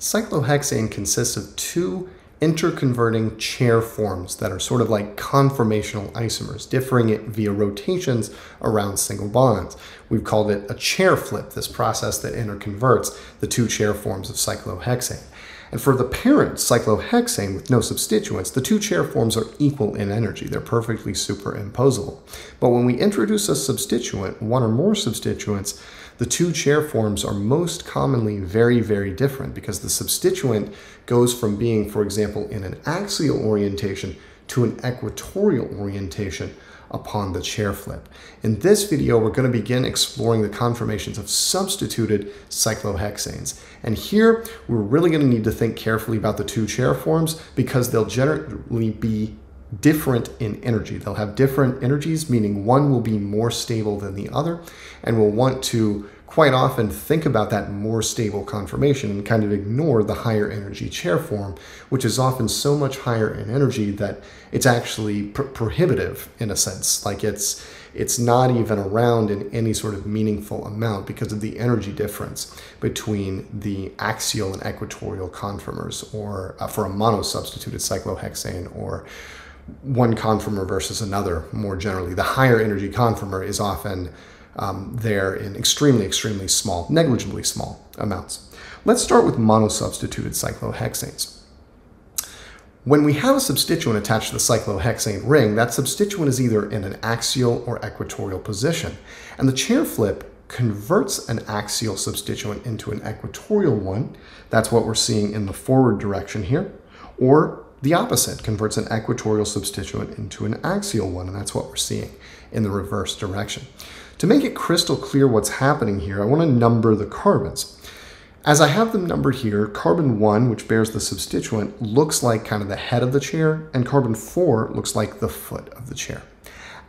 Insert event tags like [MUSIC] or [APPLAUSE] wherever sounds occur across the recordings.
Cyclohexane consists of two interconverting chair forms that are sort of like conformational isomers, differing it via rotations around single bonds. We've called it a chair flip, this process that interconverts the two chair forms of cyclohexane. And for the parent cyclohexane with no substituents, the two chair forms are equal in energy. They're perfectly superimposable. But when we introduce a substituent, one or more substituents, the two chair forms are most commonly very, very different because the substituent goes from being, for example, in an axial orientation to an equatorial orientation upon the chair flip. In this video, we're going to begin exploring the conformations of substituted cyclohexanes. And here, we're really going to need to think carefully about the two chair forms because they'll generally be different in energy. They'll have different energies, meaning one will be more stable than the other, and we'll want to quite often think about that more stable conformation and kind of ignore the higher energy chair form, which is often so much higher in energy that it's actually pr prohibitive in a sense. Like it's it's not even around in any sort of meaningful amount because of the energy difference between the axial and equatorial conformers, or uh, for a monosubstituted cyclohexane, or one conformer versus another more generally. The higher energy conformer is often um, there in extremely, extremely small, negligibly small amounts. Let's start with monosubstituted cyclohexanes. When we have a substituent attached to the cyclohexane ring, that substituent is either in an axial or equatorial position. And the chair flip converts an axial substituent into an equatorial one. That's what we're seeing in the forward direction here. Or the opposite converts an equatorial substituent into an axial one, and that's what we're seeing in the reverse direction. To make it crystal clear what's happening here, I want to number the carbons. As I have them numbered here, carbon 1, which bears the substituent, looks like kind of the head of the chair, and carbon 4 looks like the foot of the chair.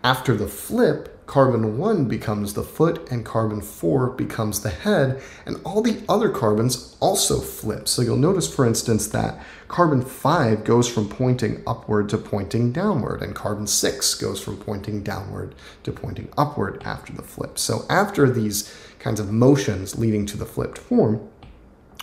After the flip, carbon 1 becomes the foot and carbon 4 becomes the head, and all the other carbons also flip. So you'll notice, for instance, that carbon 5 goes from pointing upward to pointing downward, and carbon 6 goes from pointing downward to pointing upward after the flip. So after these kinds of motions leading to the flipped form,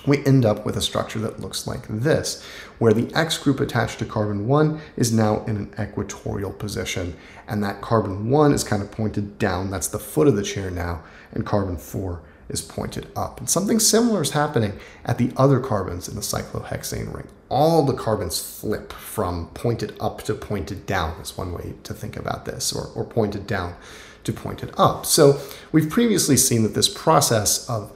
we end up with a structure that looks like this, where the X group attached to carbon 1 is now in an equatorial position, and that carbon 1 is kind of pointed down, that's the foot of the chair now, and carbon 4 is pointed up. And something similar is happening at the other carbons in the cyclohexane ring. All the carbons flip from pointed up to pointed down is one way to think about this, or, or pointed down to pointed up. So we've previously seen that this process of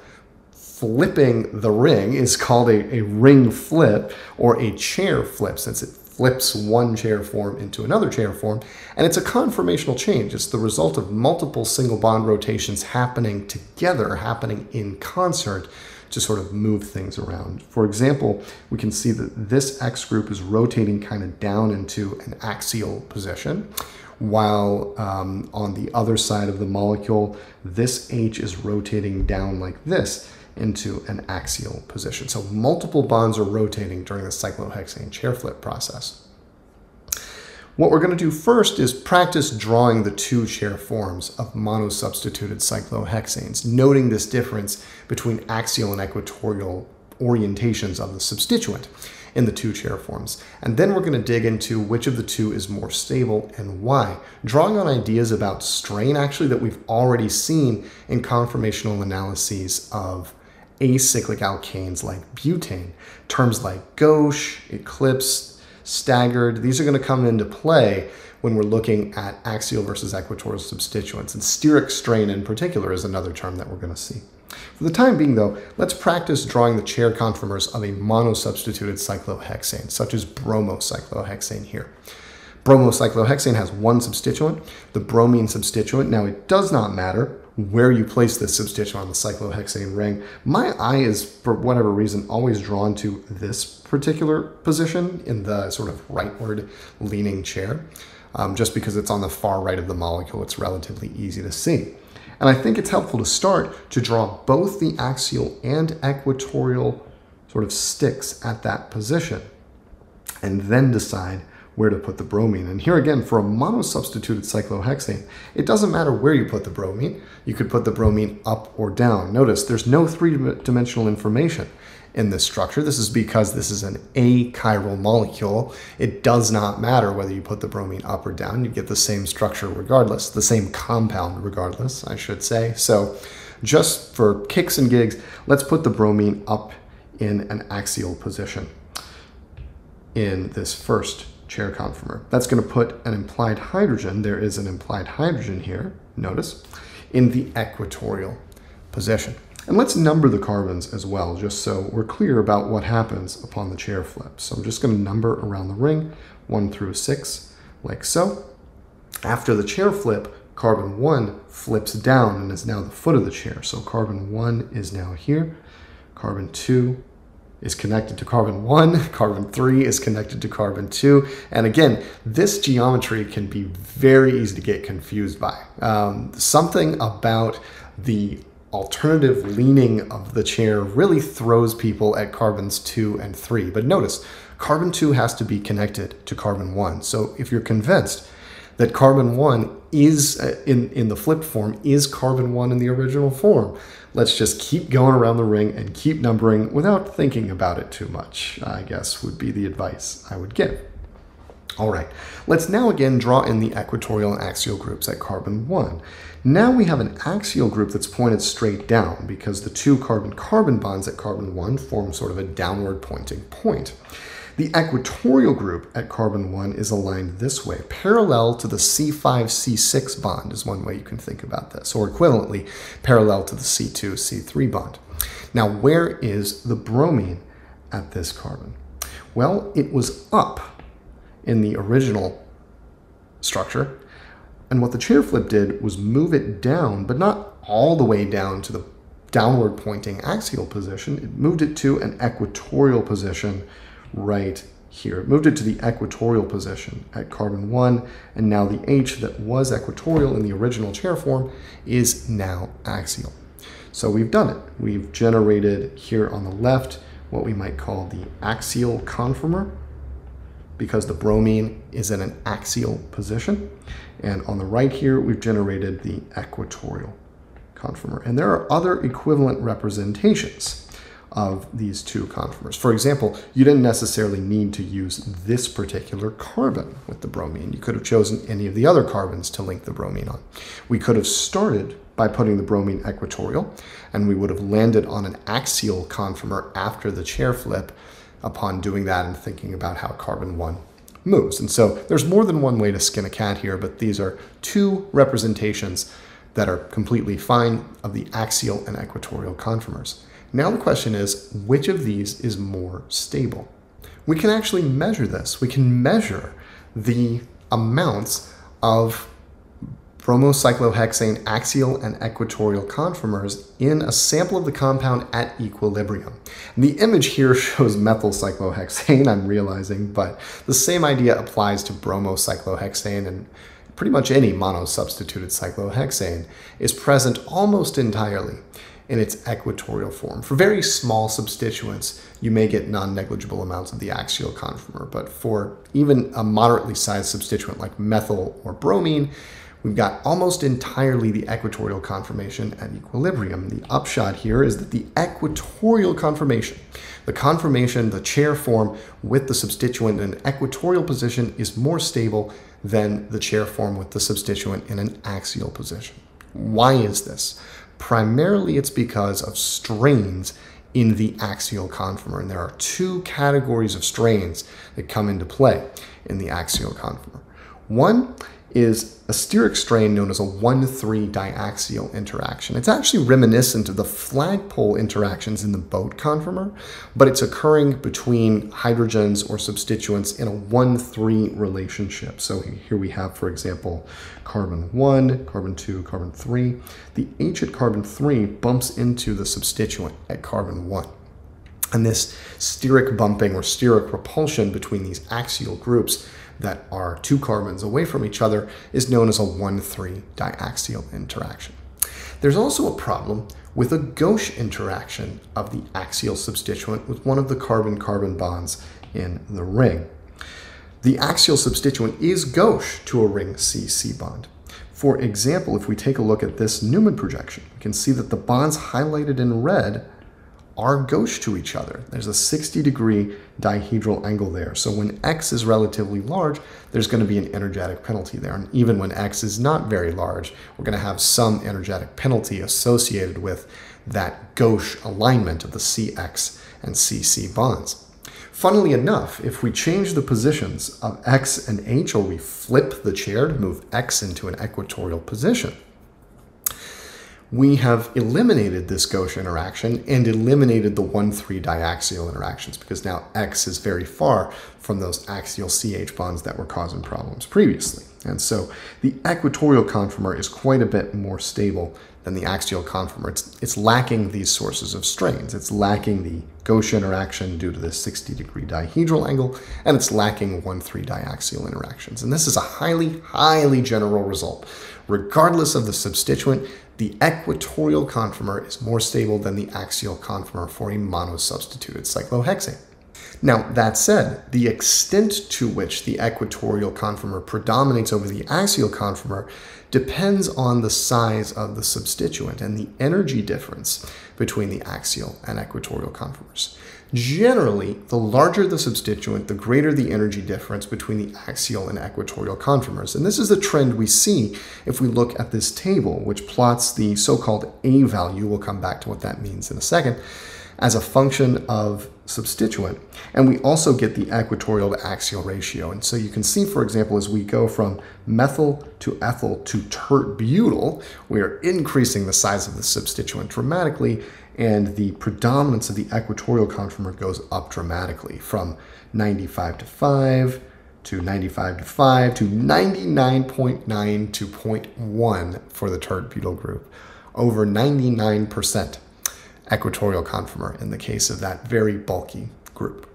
flipping the ring is called a, a ring flip or a chair flip since it flips one chair form into another chair form. And it's a conformational change. It's the result of multiple single bond rotations happening together, happening in concert to sort of move things around. For example, we can see that this X group is rotating kind of down into an axial position, while um, on the other side of the molecule, this H is rotating down like this into an axial position. So multiple bonds are rotating during the cyclohexane chair flip process. What we're going to do first is practice drawing the two chair forms of monosubstituted cyclohexanes, noting this difference between axial and equatorial orientations of the substituent in the two chair forms. And then we're going to dig into which of the two is more stable and why, drawing on ideas about strain actually that we've already seen in conformational analyses of acyclic alkanes like butane. Terms like gauche, eclipse, staggered, these are going to come into play when we're looking at axial versus equatorial substituents. And steric strain in particular is another term that we're going to see. For the time being, though, let's practice drawing the chair conformers of a monosubstituted cyclohexane, such as bromocyclohexane here. Bromocyclohexane has one substituent, the bromine substituent. Now, it does not matter where you place this substituent on the cyclohexane ring. My eye is, for whatever reason, always drawn to this particular position in the sort of rightward leaning chair, um, just because it's on the far right of the molecule. It's relatively easy to see. And I think it's helpful to start to draw both the axial and equatorial sort of sticks at that position, and then decide where to put the bromine. And here again, for a monosubstituted cyclohexane, it doesn't matter where you put the bromine. You could put the bromine up or down. Notice there's no three-dimensional information. in this structure. This is because this is an achiral molecule. It does not matter whether you put the bromine up or down. You get the same structure regardless, the same compound regardless, I should say. So just for kicks and gigs, let's put the bromine up in an axial position in this first chair conformer. That's going to put an implied hydrogen, there is an implied hydrogen here, notice, in the equatorial position. And let's number the carbons as well, just so we're clear about what happens upon the chair flip. So I'm just going to number around the ring, 1 through 6, like so. After the chair flip, carbon 1 flips down and is now the foot of the chair. So carbon 1 is now here, carbon 2 is connected to carbon 1, [LAUGHS] carbon 3 is connected to carbon 2. And again, this geometry can be very easy to get confused by. Um, something about the alternative leaning of the chair really throws people at carbons 2 and 3. But notice, carbon 2 has to be connected to carbon 1. So if you're convinced that carbon 1 is, uh, in, in the flipped form, is carbon 1 in the original form, let's just keep going around the ring and keep numbering without thinking about it too much, I guess would be the advice I would give. All right, let's now again draw in the equatorial and axial groups at carbon 1. Now we have an axial group that's pointed straight down because the two carbon-carbon bonds at carbon 1 form sort of a downward pointing point. The equatorial group at carbon 1 is aligned this way, parallel to the C5-C6 bond is one way you can think about this, or equivalently, parallel to the C2-C3 bond. Now, where is the bromine at this carbon? Well, it was up in the original structure, and what the chair flip did was move it down, but not all the way down to the downward pointing axial position. It moved it to an equatorial position right here. It moved it to the equatorial position at carbon 1, and now the H that was equatorial in the original chair form is now axial. So we've done it. We've generated here on the left what we might call the axial conformer because the bromine is in an axial position. And on the right here, we've generated the equatorial conformer. And there are other equivalent representations of these two conformers. For example, you didn't necessarily need to use this particular carbon with the bromine. You could have chosen any of the other carbons to link the bromine on. We could have started by putting the bromine equatorial, and we would have landed on an axial conformer after the chair flip upon doing that and thinking about how carbon 1 moves. And so there's more than one way to skin a cat here, but these are two representations that are completely fine of the axial and equatorial conformers. Now the question is, which of these is more stable? We can actually measure this. We can measure the amounts of bromocyclohexane axial and equatorial conformers in a sample of the compound at equilibrium. And the image here [LAUGHS] shows methyl cyclohexane, I'm realizing, but the same idea applies to bromocyclohexane and pretty much any monosubstituted cyclohexane is present almost entirely in its equatorial form. For very small substituents, you may get non-negligible amounts of the axial conformer, but for even a moderately sized substituent like methyl or bromine, we've got almost entirely the equatorial conformation at equilibrium. The upshot here is that the equatorial conformation, the conformation, the chair form with the substituent in an equatorial position is more stable than the chair form with the substituent in an axial position. Why is this? Primarily it's because of strains in the axial conformer. And there are two categories of strains that come into play in the axial conformer. One is a steric strain known as a 1-3 diaxial interaction. It's actually reminiscent of the flagpole interactions in the boat conformer, but it's occurring between hydrogens or substituents in a 1-3 relationship. So here we have, for example, carbon 1, carbon 2, carbon 3. The H at carbon 3 bumps into the substituent at carbon 1. And this steric bumping or steric repulsion between these axial groups that are two carbons away from each other is known as a 1-3 diaxial interaction. There's also a problem with a gauche interaction of the axial substituent with one of the carbon-carbon bonds in the ring. The axial substituent is gauche to a ring C-C bond. For example, if we take a look at this Newman projection, we can see that the bonds highlighted in red are gauche to each other. There's a 60 degree dihedral angle there. So when x is relatively large, there's going to be an energetic penalty there. And even when x is not very large, we're going to have some energetic penalty associated with that gauche alignment of the CX and CC bonds. Funnily enough, if we change the positions of x and h, or we flip the chair to move x into an equatorial position, we have eliminated this gauche interaction and eliminated the 1,3 diaxial interactions because now X is very far from those axial CH bonds that were causing problems previously. And so the equatorial conformer is quite a bit more stable than the axial conformer. It's, it's lacking these sources of strains. It's lacking the gauche interaction due to the 60 degree dihedral angle, and it's lacking 1,3 diaxial interactions. And this is a highly, highly general result. Regardless of the substituent, the equatorial conformer is more stable than the axial conformer for a monosubstituted cyclohexane. Now, that said, the extent to which the equatorial conformer predominates over the axial conformer depends on the size of the substituent and the energy difference between the axial and equatorial conformers. Generally, the larger the substituent, the greater the energy difference between the axial and equatorial conformers. And this is the trend we see if we look at this table, which plots the so-called A value, we'll come back to what that means in a second, as a function of substituent. And we also get the equatorial to axial ratio. And so you can see, for example, as we go from methyl to ethyl to tert butyl, we are increasing the size of the substituent dramatically, and the predominance of the equatorial conformer goes up dramatically from 95 to 5 to 95 to 5 to 99.9 to 0.1 for the tert butyl group. Over 99% equatorial conformer in the case of that very bulky group.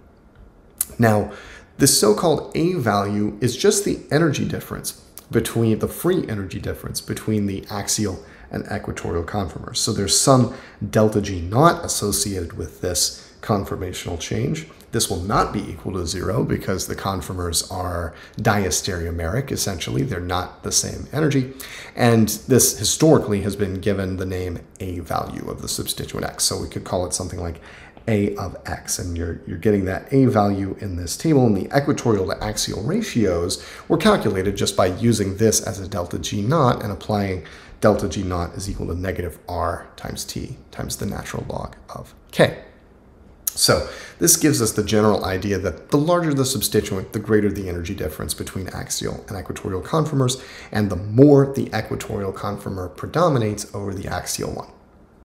Now, this so-called A value is just the energy difference between the free energy difference between the axial and equatorial conformers. So there's some delta G naught associated with this conformational change. This will not be equal to zero because the conformers are diastereomeric, essentially. They're not the same energy. And this historically has been given the name A value of the substituent X. So we could call it something like A of X. And you're, you're getting that A value in this table. And the equatorial to axial ratios were calculated just by using this as a delta G naught and applying delta G naught is equal to negative R times T times the natural log of K. So this gives us the general idea that the larger the substituent, the greater the energy difference between axial and equatorial conformers, and the more the equatorial conformer predominates over the axial one.